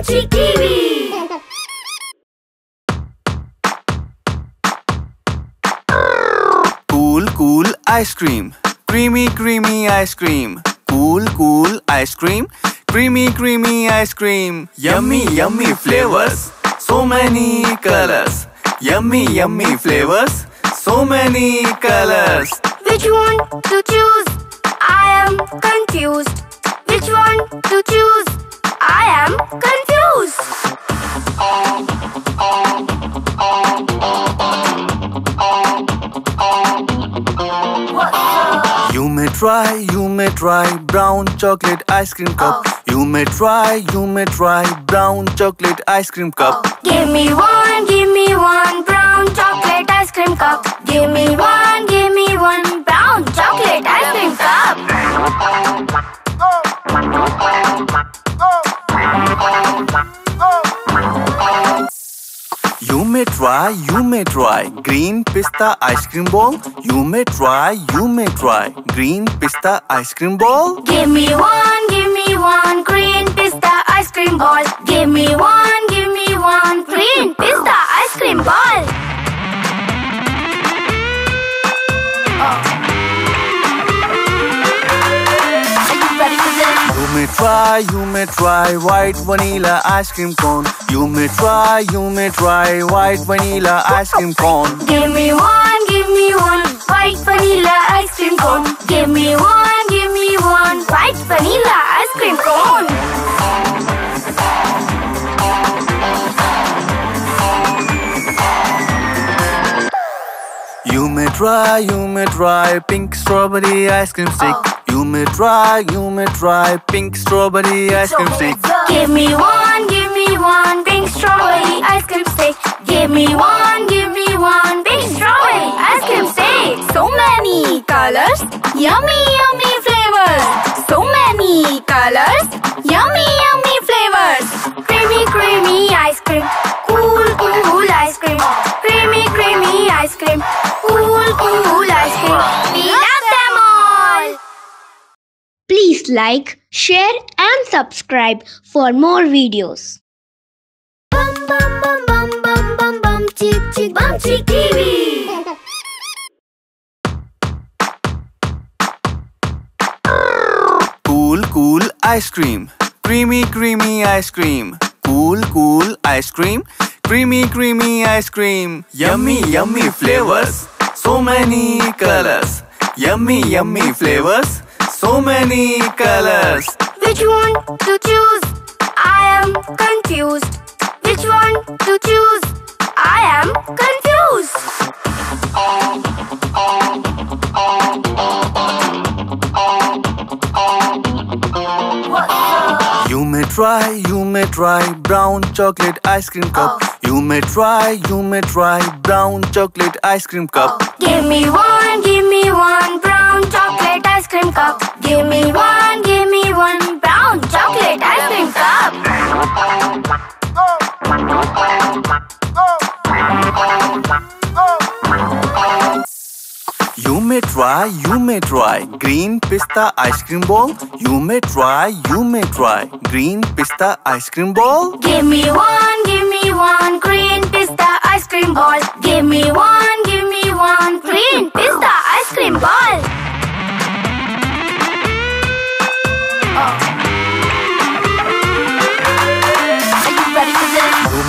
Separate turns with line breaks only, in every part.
Bumcheek TV.
Cool, cool ice cream. Creamy, creamy ice cream. Cool, cool ice cream. Creamy, creamy ice cream. Yummy, yummy flavors. So many colors. Yummy, yummy flavors. So many colors.
Which one to choose? I am confused. Which one to choose? I am confused.
You may try, you may try brown chocolate ice cream cup. Oh. You may try, you may try brown chocolate ice cream cup. Oh.
Give me one, give me one brown chocolate ice cream cup. Give me one, give me one brown chocolate ice cream cup. Oh.
You may try, you may try green pista ice cream ball. You may try, you may try green pista ice cream ball.
Give me one, give me one green pista ice cream ball. Give me one, give me one green pista ice cream ball. Are
may try, you may try white vanilla ice cream cone. You may try, you may try white vanilla ice cream cone.
Give me one, give me one white vanilla ice cream cone. Give me one, give me one white vanilla ice cream cone.
You may try, you may try pink strawberry ice cream stick. Oh. You may try, you may try pink strawberry ice cream stick.
Give me one, give me one pink strawberry ice cream stick. Give me one,
like, share and subscribe for more videos.
Bum bum bum bum bum bum bum chick chick bum chick TV.
Cool, cool ice cream. Creamy, creamy ice cream. Cool, cool ice cream. Creamy, creamy ice cream. Yummy, yummy flavors. So many colors. Yummy, yummy flavors. So many colors.
Which one to choose? I am confused. Which one to choose? I am confused.
You may try, you may try brown chocolate ice cream cup. You may try, you may try brown chocolate ice cream cup.
Give me one, give me one brown chocolate ice cream cup. Give me one, give me one brown chocolate ice cream cup. Oh. Oh. Oh.
You may try, you may try green pista ice cream ball. You may try, you may try green pista ice cream ball.
Give me one, give me one green pista ice cream ball. Give me one, give me one green pista ice cream ball. Are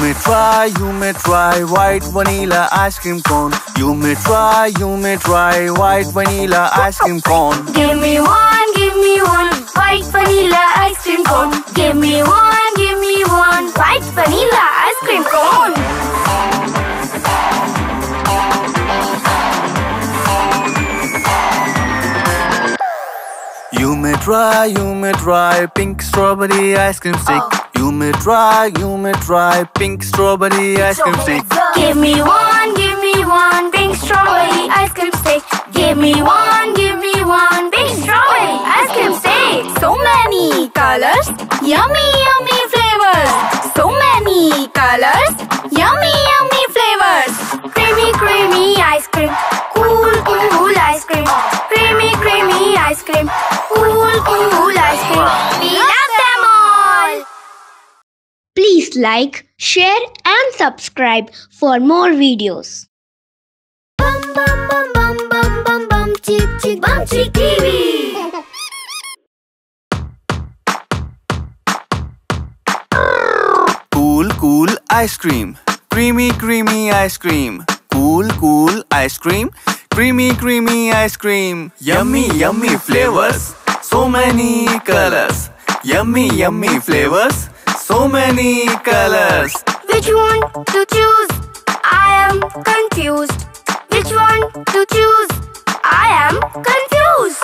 may try, you may try white vanilla ice cream cone. You may try, you may try white vanilla ice cream cone.
Give me one, give me one white vanilla ice cream cone. Give me one, give me one white vanilla ice cream cone.
You may try, you may try pink strawberry ice cream stick. Oh. You may try, you may try pink strawberry ice cream stick.
Give me one, give me one pink strawberry ice cream stick. Give me one, give me one pink strawberry ice cream stick. So many colors, yummy, yummy flavors. So many colors, yummy, yummy flavors. Creamy, creamy ice cream. Cool, cool ice cream. Creamy, creamy ice cream. Cool, cool ice cream. We love them all.
Please like, share and subscribe for more videos.
Bum bum bum bum bum bum bum chick chick bum chick TV.
Cool, cool ice cream. Creamy, creamy ice cream. Cool, cool ice cream. Creamy, creamy ice cream. Yummy, yummy flavors. So many colors. Yummy, yummy flavors. So many colors.
Which one to choose? I am confused. Which one to choose? I am confused.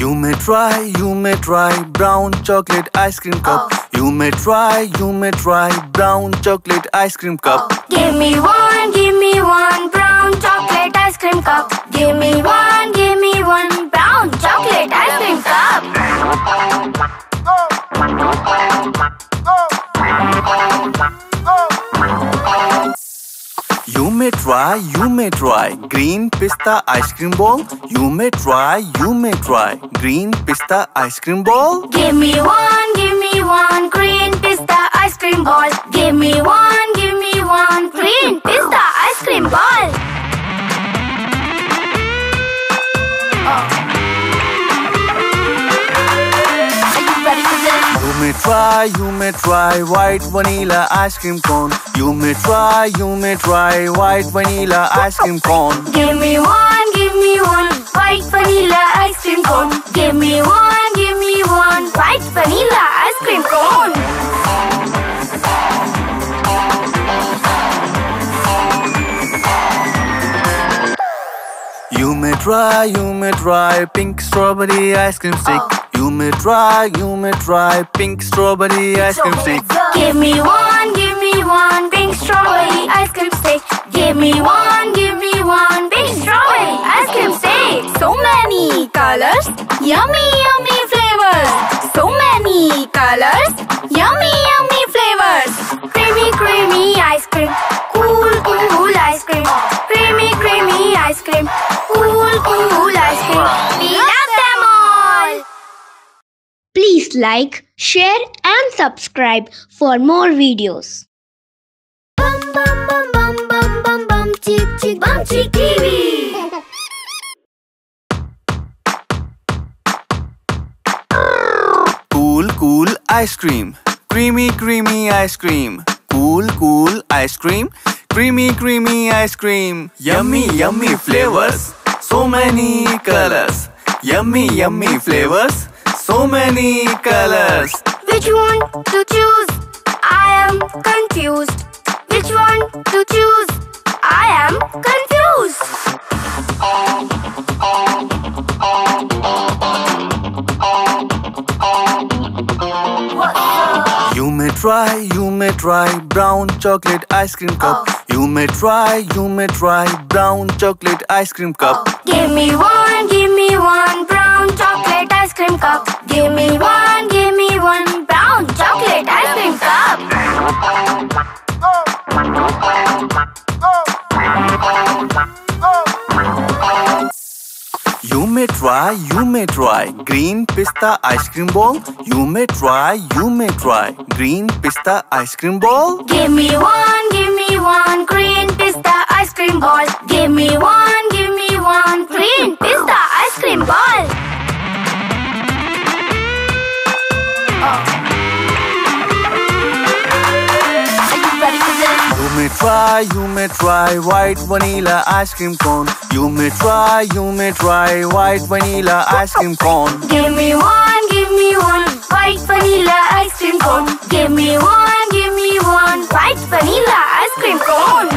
You may try, you may try brown chocolate ice cream cup. Oh. You may try, you may try brown chocolate ice cream cup.
Oh, give me one, give me one brown chocolate ice cream cup. Give me one, give me one brown chocolate ice cream cup.
You may try, you may try green pista ice cream ball. You may try, you may try green pista ice cream ball.
Give me one, me one green pista ice cream ball. Give me one, give me one green pista ice cream ball. Oh. Are you ready for this?
You may try, you may try white vanilla ice cream cone. You may try, you may try white vanilla ice cream cone.
Give me one, me one white vanilla ice cream cone. Give me one, give me one white vanilla ice cream cone.
You may try, you may try pink strawberry ice cream stick. Oh. You may try, you may try pink strawberry ice cream stick.
Give me one, give me one pink strawberry ice cream stick. Give me one, give me one pink strawberry ice cream stick. So many colors, yummy, yummy flavors. So many colors, yummy, yummy flavors. Creamy, creamy ice cream. Cool, cool ice cream. Creamy, creamy ice cream. Cool, cool ice cream. We love them all.
Please like, share and subscribe for more videos.
Bum bum bum bum bum bum chick chick bum chick TV.
Cool, cool ice cream. Creamy, creamy ice cream. Cool, cool ice cream. Creamy, creamy ice cream. Yummy, yummy flavors. So many colors. Yummy, yummy flavors. So many colors.
Which one to choose? I am confused. Which one to choose? I am confused.
You may try, you may try brown chocolate ice cream cup. Oh. You may try, you may try brown chocolate ice cream cup. Oh.
Give me one, give me one brown chocolate ice cream cup. Give me one, give me one brown chocolate ice cream cup. Oh.
You may try, you may try green pista ice cream ball. You may try, you may try green pista ice cream ball.
Give me one, give me one green pista ice cream ball. Give me one, give me one green pista ice cream ball. Are
may try, you may try white vanilla ice cream cone. You may try, you may try white vanilla ice cream cone.
Give me one, give me one white vanilla ice cream cone. Give me one, give me one white vanilla ice cream cone.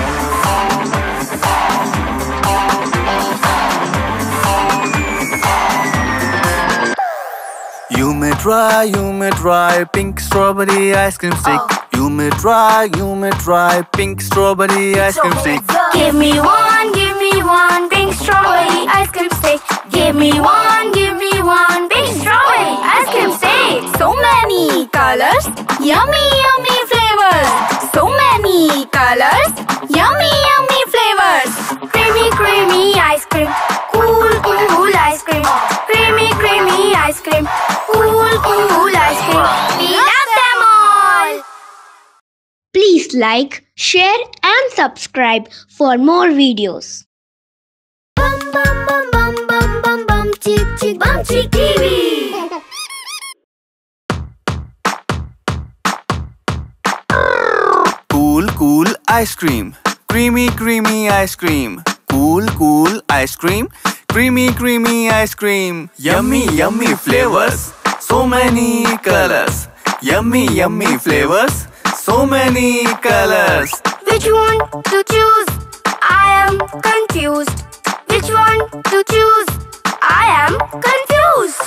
You may try, you may try pink strawberry ice cream stick. You may try, you may try pink strawberry ice cream stick.
Give me one, give me one pink strawberry ice cream stick. Give me one, give me one pink strawberry ice cream stick. So many colors, yummy, yummy flavors. So many colors, yummy, yummy flavors. Creamy, creamy ice cream. Cool, cool ice cream. Creamy, creamy ice cream.
Cool, cool ice cream like, share and subscribe for more videos.
Bum bum bum bum bum bum bum chick chick bum chick TV.
Cool, cool ice cream. Creamy, creamy ice cream. Cool, cool ice cream. Creamy, creamy ice cream. Yummy, yummy flavors. So many colors. Yummy, yummy flavors. So many colors.
Which one to choose? I am confused. Which one to choose? I am confused.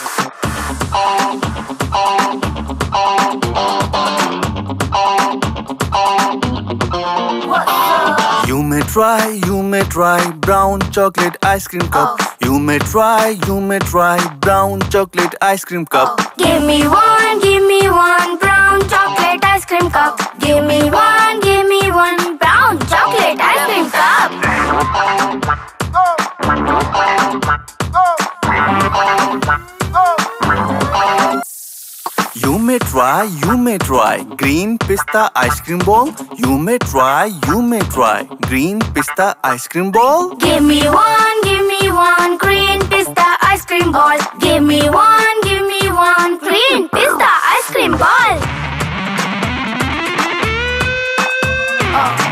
You may try, you may try brown chocolate ice cream cup. Oh. You may try, you may try brown chocolate ice cream cup.
Oh, give me one, give me one brown chocolate ice cream cup. Give me one, give me one brown chocolate ice cream cup.
You may try, you may try green pista ice cream ball. You may try, you may try green pista ice cream ball.
Give me one, give me one green pista ice cream ball. Give me one, give me one green pista ice cream ball. Oh.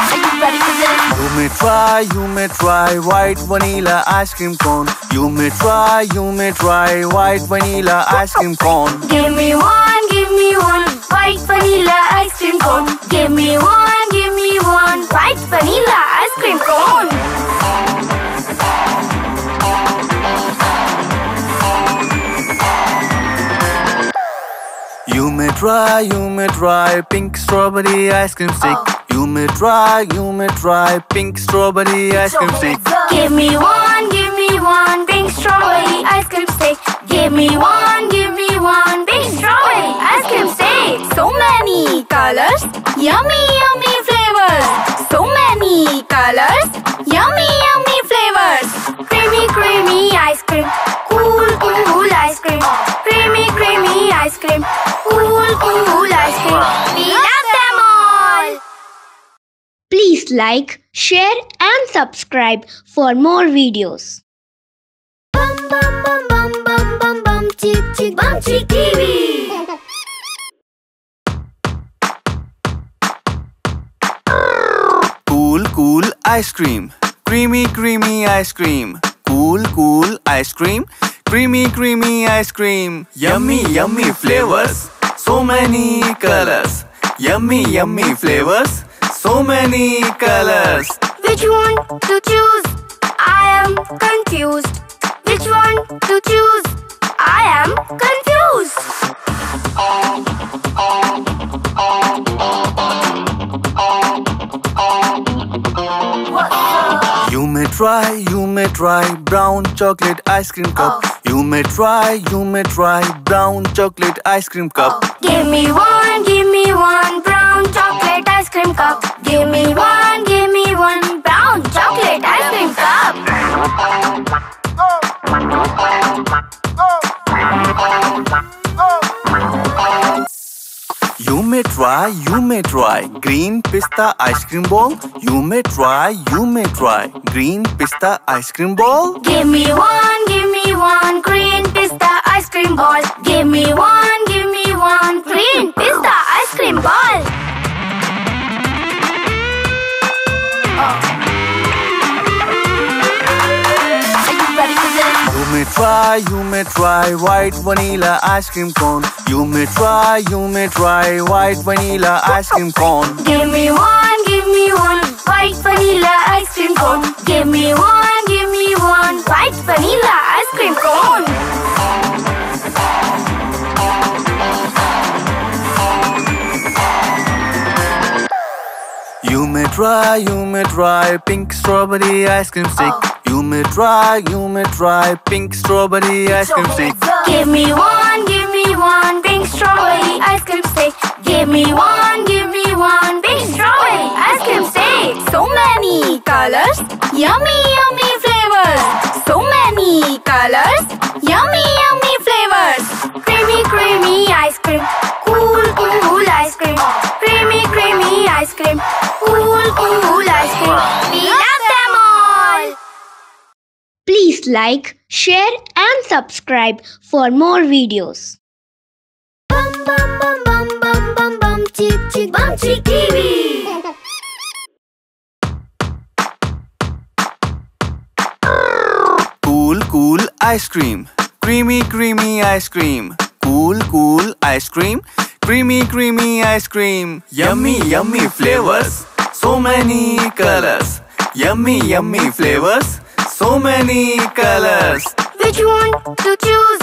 Are you ready for this?
You may try, you may try white vanilla ice cream cone. You may try, you may try white vanilla ice cream cone.
Give me one, give me one white vanilla ice cream cone. Give me one, give me one white vanilla ice cream cone.
You may try, you may try pink strawberry ice cream stick. Oh. You may try, you may try pink strawberry ice cream stick.
Give me one, give me one pink strawberry ice cream stick. Give me one, give me one pink strawberry ice cream stick. So many colors, yummy, yummy flavors. So many colors, yummy, yummy flavors. Creamy, creamy ice cream. Cool, cool ice cream. Creamy, creamy ice cream. Cool, cool ice cream. We love them all.
Please like, share and subscribe for more videos.
Cool, cool ice cream. Creamy, creamy ice cream. Cool, cool ice cream. Creamy, creamy ice cream. Yummy, yummy flavors. So many colors. Yummy, yummy flavors. So many colors.
Which one to choose? I am confused. Which one to choose? I am confused.
You may try, you may try brown chocolate ice cream cup. Oh. You may try, you may try brown chocolate ice cream cup. Oh.
Give me one, give me one brown chocolate ice cream cup. Give me one, give me one brown chocolate ice cream cup. Oh.
You may try, you may try green pista ice cream ball. You may try, you may try green pista ice cream ball.
Give me one, give me one green pista ice cream ball. Give me one, give me one green pista ice cream ball. Are
may try, you may try white vanilla ice cream cone. You may try, you may try white vanilla ice cream cone.
Give me one, give me one white vanilla ice cream cone. Give me one, give me one white vanilla ice cream cone.
You may try, you may try pink strawberry ice cream stick. Oh. You may try, you may try pink strawberry ice cream stick.
Give me one, give me one pink strawberry ice cream stick. Give me one, give me one pink strawberry ice cream stick. So many colors, yummy, yummy flavors. So many colors, yummy, yummy flavors. Creamy, creamy ice cream. Cool, cool ice cream. Creamy, creamy ice cream.
Cool, cool ice cream like, share and subscribe for more videos.
Bum bum bum bum bum bum bum chick chick bum chick TV.
Cool, cool ice cream. Creamy, creamy ice cream. Cool, cool ice cream. Creamy, creamy ice cream. Yummy, yummy flavors. So many colors. Yummy, yummy flavors. So many colors.
Which one to choose?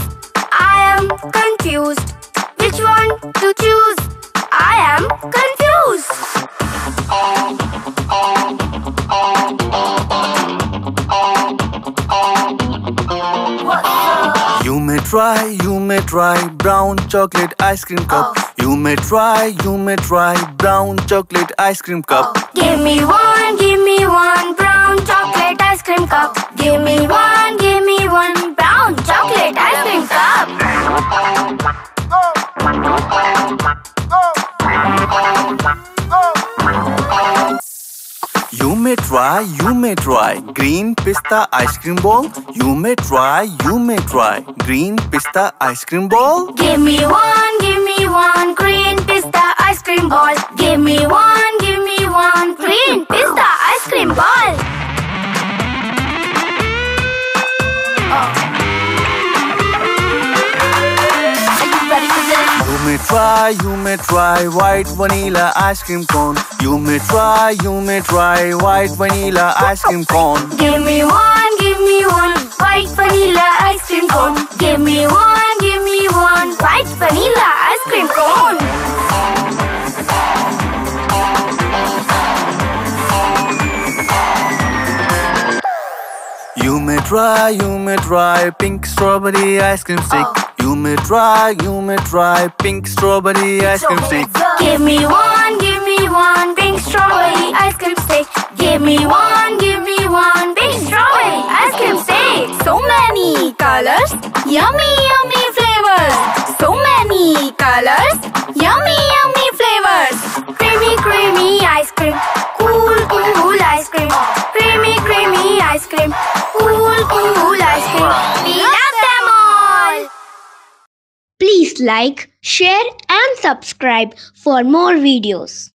I am confused. Which one to choose? I am confused.
Try, you may try brown chocolate ice cream cup. Oh. You may try, you may try brown chocolate ice cream cup. Oh.
Give me one, give me one brown chocolate ice cream cup. Give me one, give me one brown chocolate ice cream cup. Oh.
You may try, you may try green pista ice cream ball. You may try, you may try green pista ice cream ball.
Give me one, give me one green pista ice cream ball.
Try, you may try white vanilla ice cream cone. You may try, you may try white vanilla ice cream cone.
Give me one, give me one white vanilla ice cream cone. Give me one, give me one white vanilla ice cream cone.
You may try, you may try pink strawberry ice cream stick. Oh. You may try, you may try pink strawberry ice cream stick.
Give me one, give me one pink strawberry ice cream stick. Give me one, give me one pink strawberry ice cream stick. So many colors, yummy, yummy flavors. So many colors, yummy, yummy flavors. Creamy, creamy ice cream. Cool, cool ice cream. Creamy, creamy ice cream.
Please like, share and subscribe for more videos.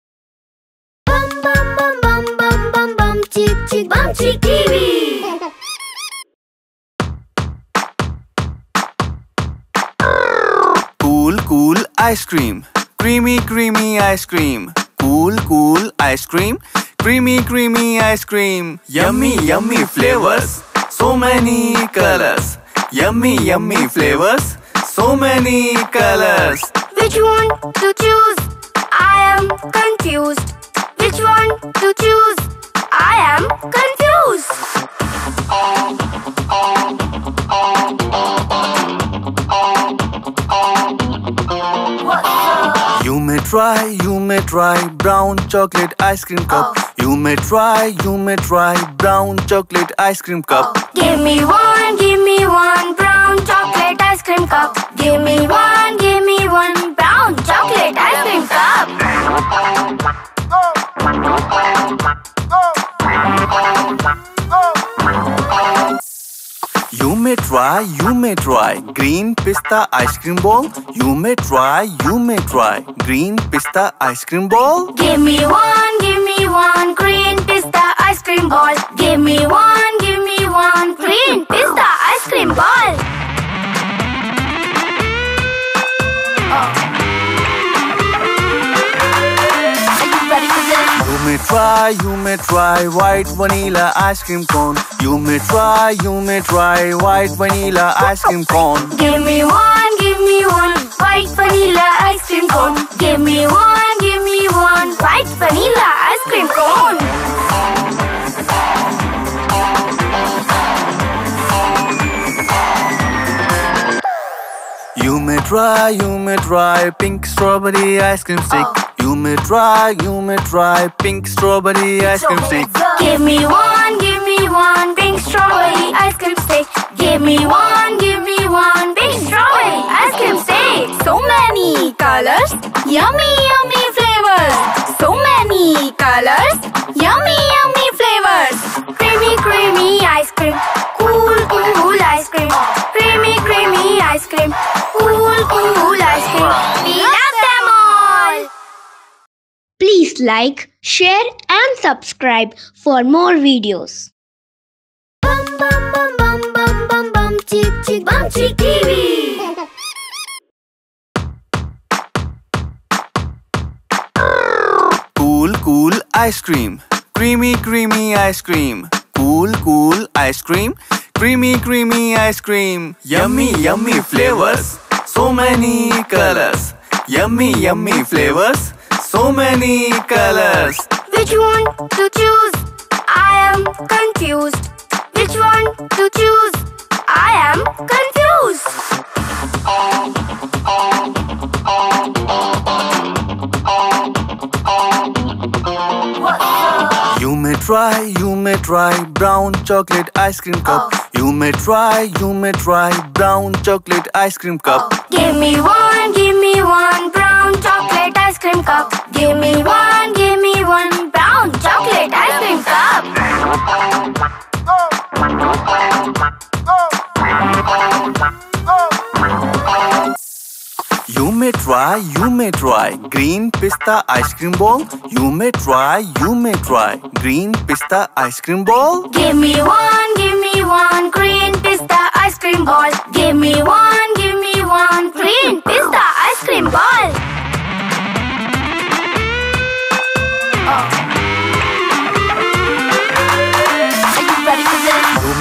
Bum bum bum bum bum bum bum chick chick bum chick TV.
Cool, cool ice cream. Creamy, creamy ice cream. Cool, cool ice cream. Creamy, creamy ice cream. Yummy, yummy flavors. So many colors. Yummy, yummy flavors. So many colors.
Which one to choose? I am confused. Which one to choose? I am confused.
You may try, you may try brown chocolate ice cream cup. Oh. You may try, you may try brown chocolate ice cream cup. Oh.
Give me one, give me one brown chocolate cream cup. Give me one, give me one brown chocolate ice cream cup.
You may try, you may try green pista ice cream ball. You may try, you may try green pista ice cream ball.
Give me one, give me one green pista ice cream ball. Give me one, give me one green pista ice cream ball. You
may try, you may try white vanilla ice cream cone. You may try, you may try white vanilla ice cream cone.
Give me one, give me one white vanilla ice cream cone. Give me one, give me one white vanilla ice cream cone.
You may try, you may try pink strawberry ice cream stick. Oh. You may try, you may try pink strawberry ice cream stick.
Give me one, give me one pink strawberry ice cream stick. Give me one, give me one pink strawberry ice cream stick. So many colors, yummy, yummy flavors. So many colors, yummy, yummy flavors. Creamy, creamy ice cream. Cream. Cool, cool ice cream. We love them all.
Please like, share and subscribe for more videos.
Bum bum bum bum bum bum bum chick chick bum chick TV.
Cool, cool ice cream. Creamy, creamy ice cream. Cool, cool ice cream. Creamy, creamy ice cream. Yummy, yummy flavors. So many colors. Yummy, yummy flavors. So many colors.
Which one to choose? I am confused. Which one to choose? I am confused.
You may try, you may try brown chocolate ice cream cup. You may try, you may try brown chocolate ice cream cup.
Give me one, give me one brown chocolate ice cream cup. Give me one, give me one brown chocolate ice cream cup. Oh. Oh. Oh.
You may try, you may try green pista ice cream ball. You may try, you may try green pista ice cream ball.
Give me one, give me one green pista ice cream ball. Give me one, give me one green pista ice cream ball.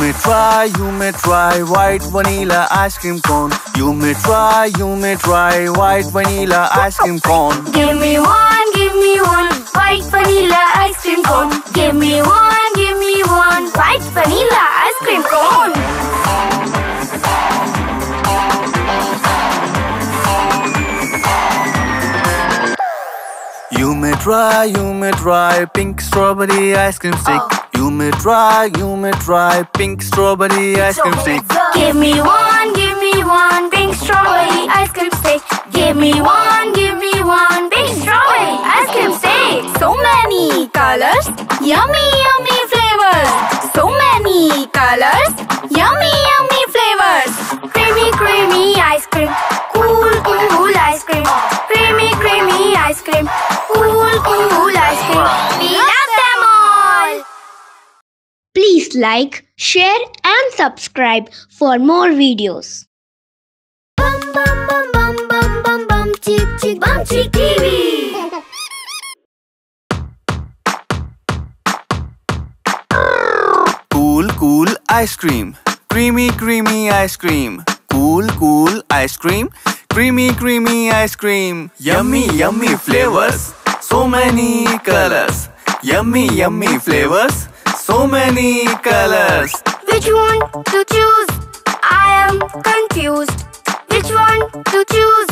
May try, you may try white vanilla ice cream cone. You may try, you may try white vanilla ice cream cone.
Give me one, give me one white vanilla ice cream cone. Give me one, give me one white vanilla ice cream cone.
You may try, you may try pink strawberry ice cream stick. Oh. You may try, you may try pink strawberry ice cream stick.
Give me one, give me one pink strawberry ice cream stick. Give me one, give me one pink strawberry ice cream stick. So many colors, yummy, yummy flavors. So many colors, yummy, yummy flavors. Creamy, creamy ice cream. Cool, cool ice cream. Creamy, creamy ice cream. Cool, cool ice cream.
Like, share and subscribe for more videos.
Bum bum bum bum bum bum bum chick chick bum chick TV.
Cool, cool ice cream. Creamy, creamy ice cream. Cool, cool ice cream. Creamy, creamy ice cream. Yummy, yummy flavors. So many colors. Yummy, yummy flavors. So many colors.
Which one to choose? I am confused. Which one to choose?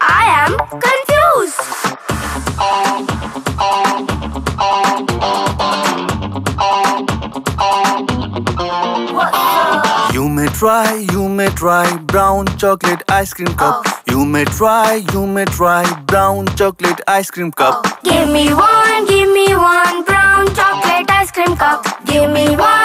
I am confused. Um, um.
You may try, you may try brown chocolate ice cream cup. Oh. You may try, you may try brown chocolate ice cream cup. Oh.
Give me one, give me one brown chocolate ice cream cup. Give me one,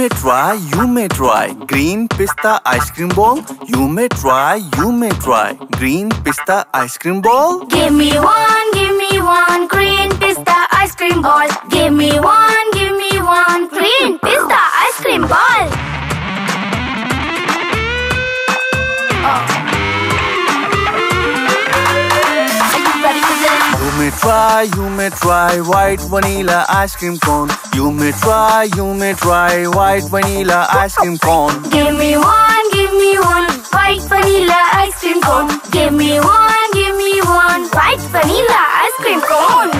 may try, you may try green pista ice cream ball. You may try, you may try green pista ice cream ball.
Give me one, give me one green pista ice cream ball. Give me one, give me one green pista ice cream ball. Are
may try, you may try white vanilla ice cream cone. You may try, you may try white vanilla ice cream cone.
Give me one, give me one white vanilla ice cream cone. Give me one, give me one white vanilla ice cream cone.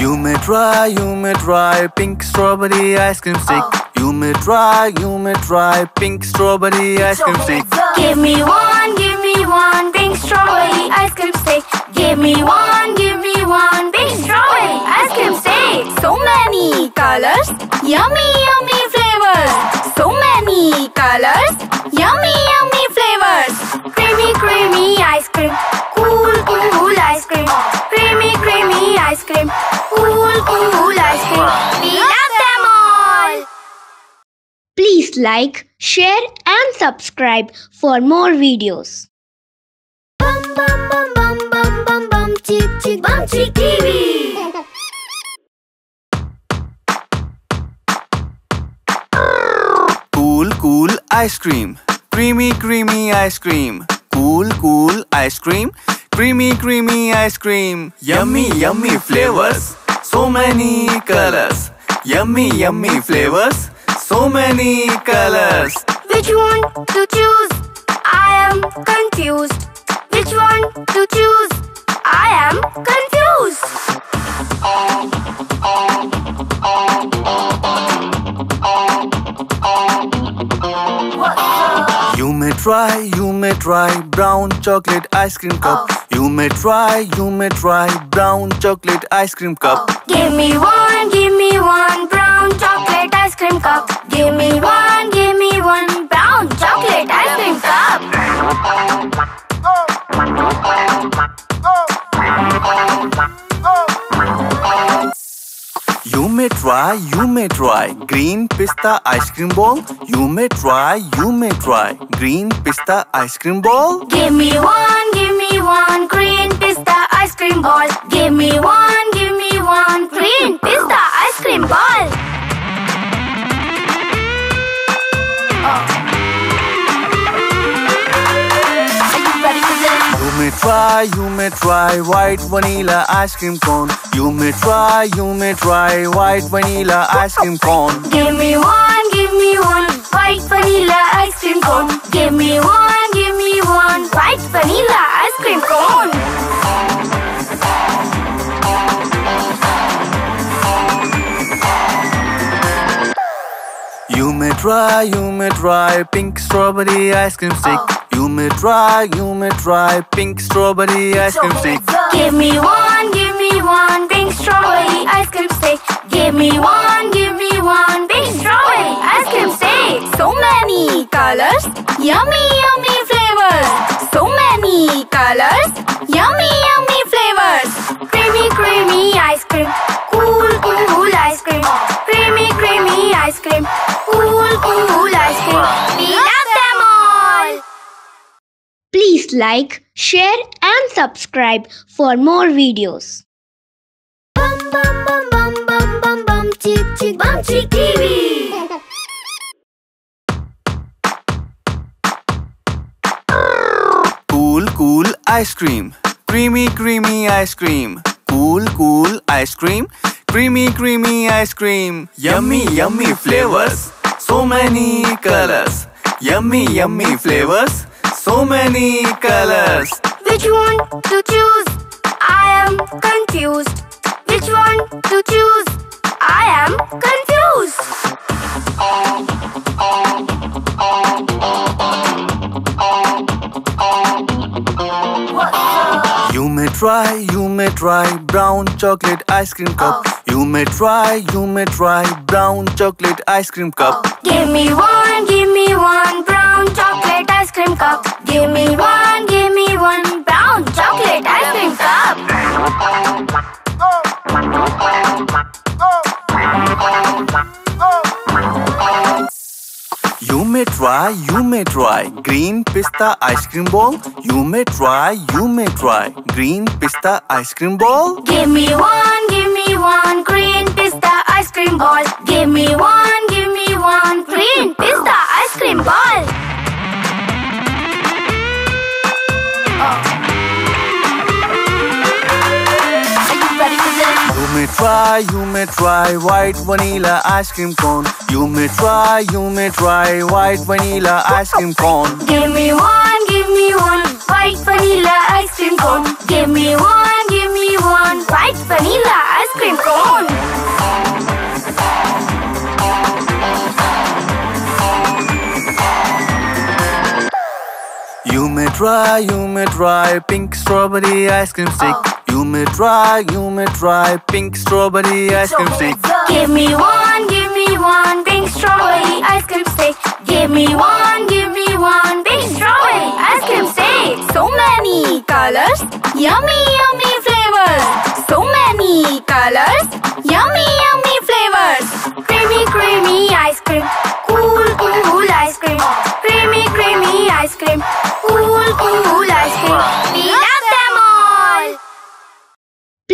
You may try, you may try pink strawberry ice cream stick. Oh. You may try, you may try pink strawberry ice cream stick.
Give me one, give me one pink strawberry ice cream stick. Give me one, give me one pink strawberry ice cream stick. So many colors, yummy, yummy flavors. So many colors. colors, yummy, yummy flavors. Creamy, creamy ice cream, cool, cool ice cream. Creamy, creamy ice cream, cool, cool ice cream. We love them all.
Please like, share and subscribe for more videos.
Bum bum bum bum bum bum bum chick chick bum chick TV.
Cool, cool ice cream. Creamy, creamy ice cream. Cool, cool ice cream. Creamy, creamy ice cream. Yummy, yummy flavors. So many colors. Yummy, yummy flavors. So many colors.
Which one to choose? I am confused. Which one to choose? I am confused.
You may try, you may try brown chocolate ice cream cup. Oh. You may try, you may try brown chocolate ice cream cup. Oh.
Give me one, give me one brown chocolate ice cream cup. Give me one, give me one brown chocolate ice cream cup.
Oh. May try, you may try green pista ice cream ball. You may try, you may try green pista ice cream ball.
Give me one, give me one green pista ice cream ball. Give me one, give me one green pista ice cream ball. Are
may try, you may try white vanilla ice cream cone. You may try, you may try white vanilla ice cream cone.
Give me one, give me one white vanilla ice cream cone. Give me one, give me one white vanilla ice cream cone.
You may try, you may try pink strawberry ice cream stick. Oh. You may try, you may try pink strawberry ice cream stick.
Give me one, give me one pink strawberry ice cream stick. Give me one, give me one pink strawberry ice cream stick. So many colors, yummy, yummy flavors. So many colors, yummy, yummy flavors. Creamy, creamy ice cream, cool, cool ice cream. Creamy, creamy ice cream, cool, cool ice cream. We.
Please like, share and subscribe for more videos.
Bum bum bum bum bum bum bum chick chick bum chick TV.
Cool, cool ice cream. Creamy, creamy ice cream. Cool, cool ice cream. Creamy, creamy ice cream. Yummy, yummy flavors. So many colors. Yummy, yummy flavors. So many colors.
Which one to choose? I am confused. Which one to choose? I am confused.
You may try, you may try brown chocolate ice cream cup. Oh. You may try, you may try brown chocolate ice cream cup. Oh.
Give me one, give me one brown chocolate ice cream cup. Give me one, give me one brown chocolate ice cream cup.
May try, you may try green pista ice cream ball. You may try, you may try green pista ice cream ball.
Give me one, give me one green pista ice cream ball. Give me one, give me one green pista ice cream ball. Are
may try, you may try white vanilla ice cream cone. You may try, you may try white vanilla ice cream cone.
Give me one, give me one white vanilla ice cream cone. Give me one, give me one white vanilla ice cream cone.
You may try, you may try pink strawberry ice cream stick. Oh. You may try, you may try pink strawberry ice cream stick.
Give me one, give me one pink strawberry ice cream stick. Give me one, give me one pink strawberry ice cream stick. So many colors, yummy, yummy flavors. So many colors, yummy, yummy flavors. Creamy, creamy ice cream. Cool, cool ice cream. Creamy, creamy ice cream. Cool, cool ice cream. We love them all.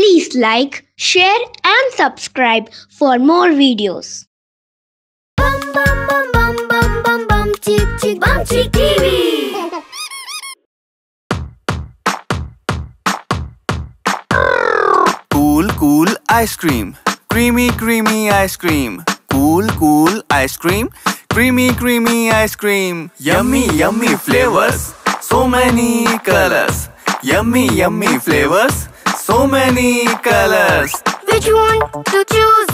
Please like, share and subscribe for more videos.
Bum bum bum bum bum bum bum chick chick Bumcheek TV.
Cool, cool ice cream. Creamy, creamy ice cream. Cool, cool ice cream. Creamy, creamy ice cream. Yummy, yummy flavors. So many colors. Yummy, yummy flavors. So many colors.
Which one to choose?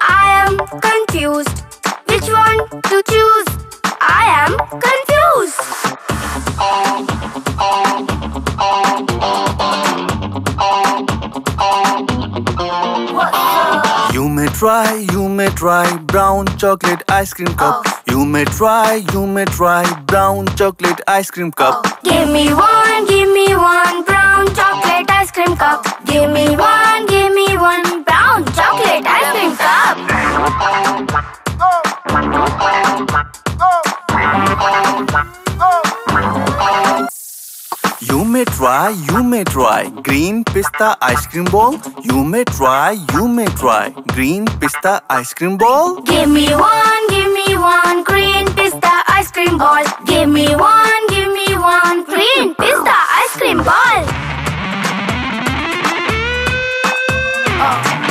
I am confused. Which one to choose? I am confused.
You may try, you may try brown chocolate ice cream cup. You may try, you may try brown chocolate ice cream cup.
Oh, give me one, give me one brown chocolate ice cream cup. Give me one, give me one brown chocolate ice cream cup.
Oh. May try, you may try green pista ice cream ball. You may try, you may try green pista ice cream ball.
Give me one, give me one green pista ice cream ball. Give me one, give me one green pista ice cream ball. Are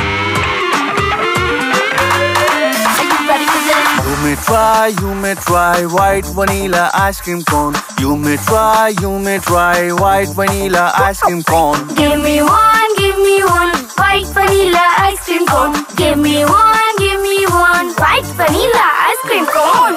may try, you may try white vanilla ice cream cone. You may try, you may try white vanilla ice cream cone.
Give me one, give me one white vanilla ice cream cone. Give me one, give me one white vanilla ice cream cone.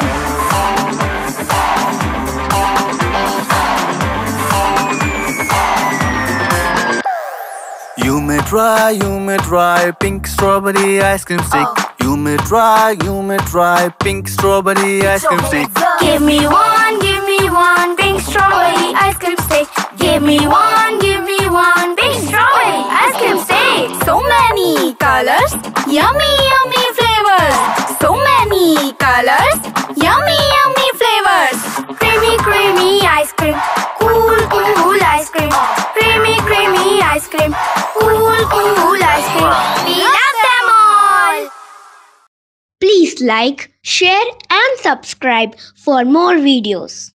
You may try, you may try pink strawberry ice cream stick. Oh. You may try, you may try pink strawberry ice cream stick.
Give me one, give me one pink strawberry ice cream stick. Give me one, give me one pink strawberry ice cream stick. So many colors, yummy, yummy flavors. So many colors, yummy, yummy flavors. Creamy, creamy ice cream. Cool, cool ice cream. Creamy, creamy ice cream. Cool, cool ice cream. We love.
Please like, share and subscribe for more videos.